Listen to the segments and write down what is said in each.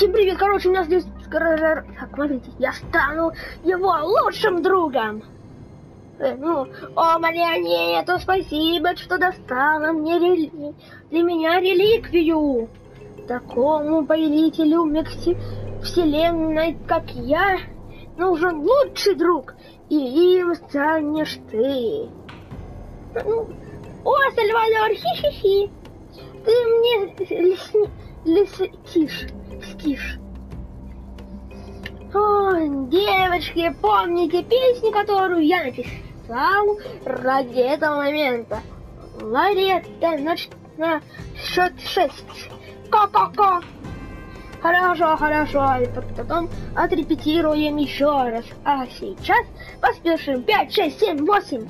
Всем привет, короче, у нас здесь... Так, смотрите, я стану его лучшим другом. Э, ну, о, моя нету, спасибо, что достала мне рели... для меня реликвию. Такому повелителю Мекси... вселенной, как я, нужен лучший друг, и им станешь ты. Ну, о, Сальвадор, хи-хи-хи, ты мне лесни... лесетишь, стишь. О, девочки, помните песню, которую я написал ради этого момента? Ларета, значит, на счет шесть. Ко-ко-ко. Хорошо, хорошо, и потом отрепетируем еще раз. А сейчас поспешим. Пять, шесть, семь, восемь.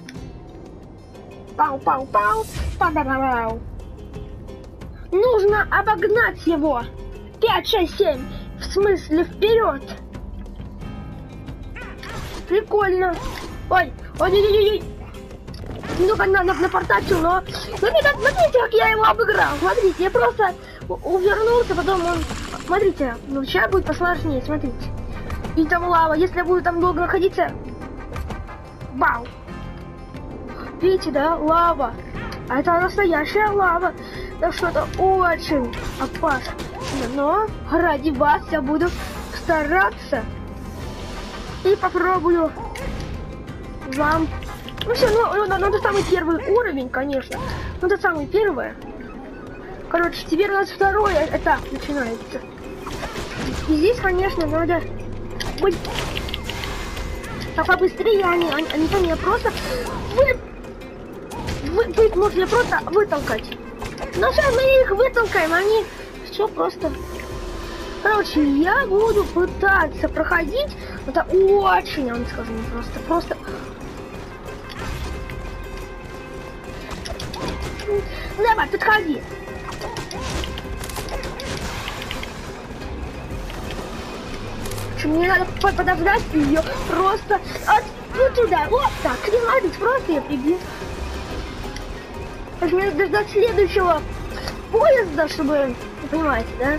Пау-пау-пау, па-па-пау. Нужно обогнать его. Пять, шесть, семь. В смысле вперед. Прикольно. Ой, ой-ой-ой-ой. Ну-ка, на, на, напортачил, но... Смотрите, смотрите, как я его обыграл. Смотрите, я просто увернулся, потом он... Смотрите, ну сейчас будет посложнее, смотрите. И там лава, если я буду там долго находиться... Бау. Видите, да, лава. А это настоящая лава. Так что это очень опасно. Но ради вас я буду стараться. И попробую вам... Ну все, ну, ну, ну это самый первый уровень, конечно. Ну это самый первый. Короче, теперь у нас второй этап начинается. И здесь, конечно, надо быть так побыстрее, они, они, они по мне просто вы, вы, вы, можно просто вытолкать. Но сейчас мы их вытолкаем, они все просто Короче, я буду пытаться проходить. Это очень, я вам скажу, просто, просто... Давай, подходи. Мне надо подождать ее просто от вот туда. Вот так. Не надо, просто я прибью. Мне надо дождать следующего поезда, чтобы... Понимаете, да?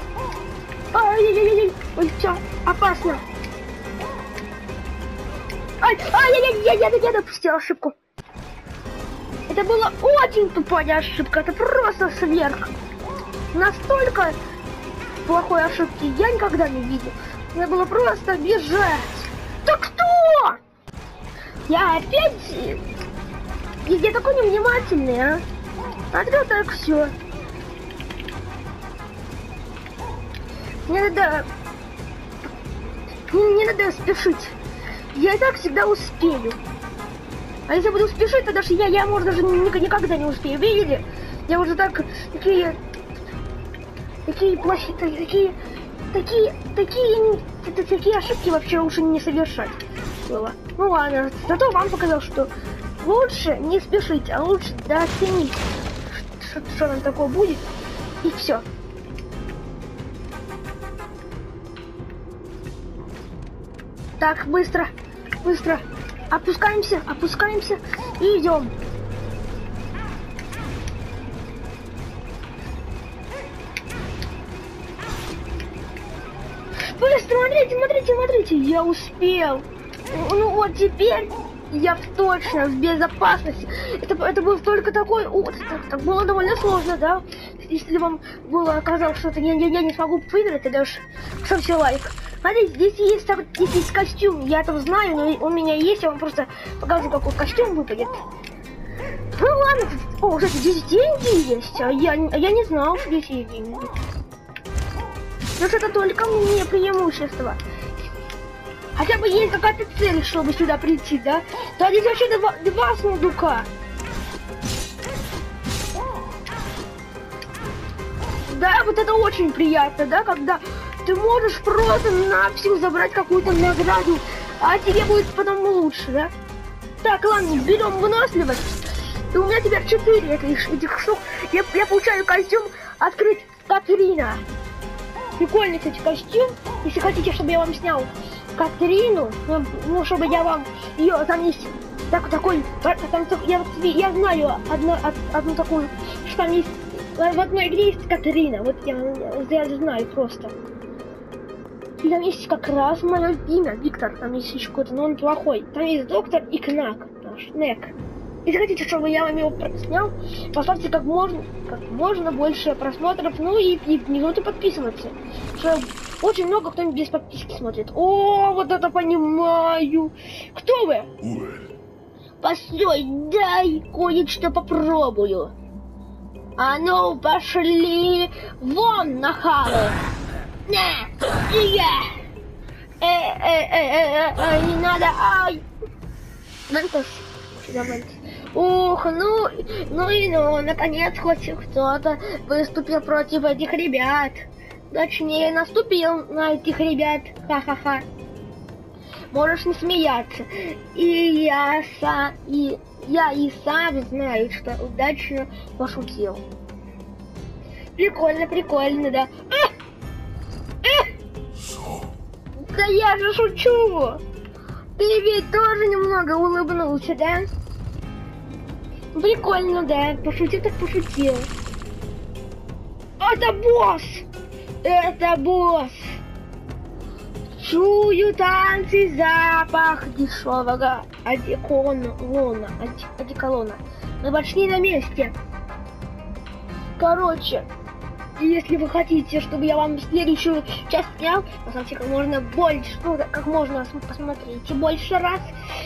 Ай-яй-яй-яй! Ой, все, опасно! Ай, ай-яй-яй, я, я, допустил ошибку. Это была очень тупая ошибка, это просто сверх. Настолько плохой ошибки я никогда не видел. Мне было просто бежать. Да кто? Я опять... Я такой невнимательный, а? А ты так все. Не надо... Не, не надо спешить. Я и так всегда успею. А если буду спешить, то даже я, я может, даже никогда не успею. Видели? Я уже так... Такие... Такие плохие... Такие... Такие... Такие... Такие ошибки вообще лучше не совершать было. Ну ладно, зато вам показал, что лучше не спешить, а лучше дооценить, что, что там такое будет, и все. Так, быстро, быстро. Опускаемся, опускаемся и идем. Быстро, смотрите, смотрите, смотрите, я успел. Ну вот теперь я точно в безопасности. Это, это был только такой... О, так, так было довольно сложно, да? Если вам было оказалось, что я, я, я не смогу выиграть, тогда уж ставьте лайк. Смотрите, здесь есть, здесь есть костюм, я это знаю, но у меня есть, я вам просто покажу, какой костюм выпадет. Ну ладно, о, кстати, здесь деньги есть, а я, а я не знал, что здесь есть деньги. Но это только мне преимущество. Хотя бы есть какая-то цель, чтобы сюда прийти, да? Да здесь вообще два, два сундука. Да, вот это очень приятно, да, когда ты можешь просто на всю забрать какую-то награду, а тебе будет потом лучше, да? Так, ладно, берем выносливость. И у меня теперь 4 этих, этих штук. Я, я получаю костюм открыть Катрина. Прикольный, кстати, костюм. Если хотите, чтобы я вам снял Катрину, ну, ну чтобы я вам ее, там есть так, такой, там, я, я знаю одну, одну такую, что там есть, в одной игре есть Катрина, вот я, я знаю просто. И там есть как раз мое имя, Виктор. Там есть еще какой-то, но он плохой. Там есть доктор и Кнак наш, Нек. Если хотите, чтобы я вам его снял, поставьте как можно, как можно больше просмотров, ну и, и забудьте подписываться. Что очень много кто без подписки смотрит. О, вот это понимаю. Кто вы? Постой, дай кое-что попробую. А ну, пошли вон, нахалы. Не, не я. Э, э, э, э, э, не надо, ай. Ментос, сюда Ментос. Ух, ну, ну и ну, наконец хоть кто-то выступил против этих ребят. Точнее, наступил на этих ребят. Ха-ха-ха. Можешь не смеяться. И я сам, и я и сам знаю, что удачно пошутил. Прикольно, прикольно, да. А! Да я же шучу! Ты ведь тоже немного улыбнулся, да? Прикольно, да. Пошутил так пошутил. Это босс! Это босс! Чую танцы, запах дешевого одеколона, одеколона. Мы почти на месте. Короче, если вы хотите, чтобы я вам следующую часть снял, поставьте как можно больше, ну, как можно посмотрите больше раз.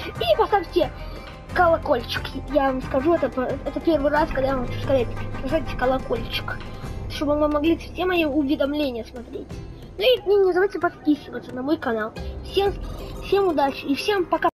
И поставьте колокольчик. Я вам скажу, это, это первый раз, когда я вам хочу сказать, нажмите колокольчик, чтобы вы могли все мои уведомления смотреть. Ну и не забывайте подписываться на мой канал. Всем, всем удачи и всем пока.